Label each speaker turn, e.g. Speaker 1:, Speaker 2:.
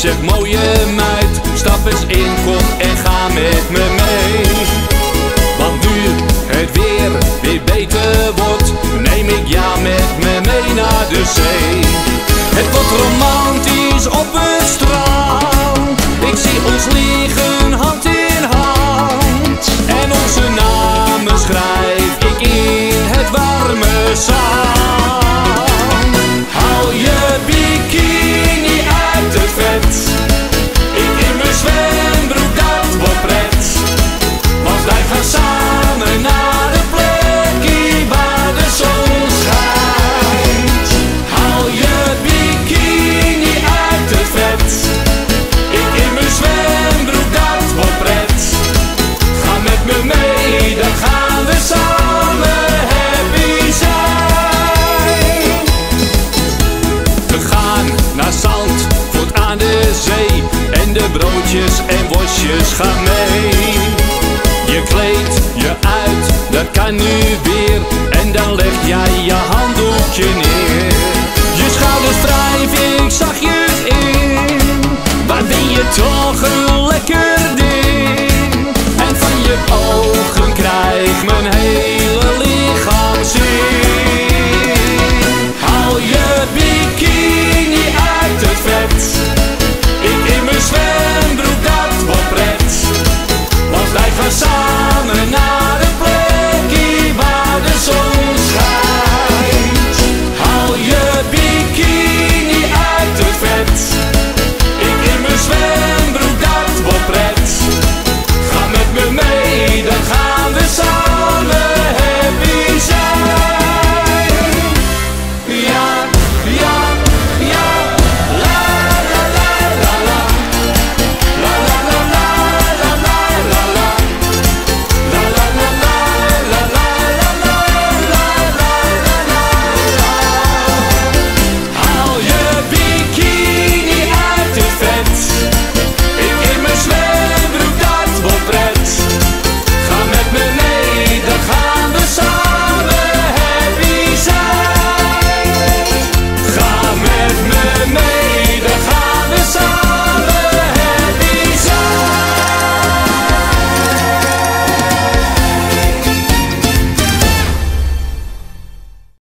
Speaker 1: Zeg mooie meid, stap eens in, kom en ga met me mee. Want nu het weer weer beter wordt, neem ik jou met me mee naar de zee. Het wordt romantisch op een strand en worstjes gaan mee. Je kleedt je uit, dat kan nu weer